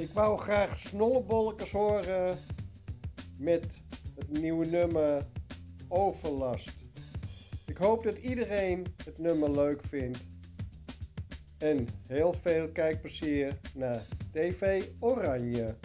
Ik wou graag snollebolletjes horen met het nieuwe nummer Overlast. Ik hoop dat iedereen het nummer leuk vindt. En heel veel kijkplezier naar TV Oranje.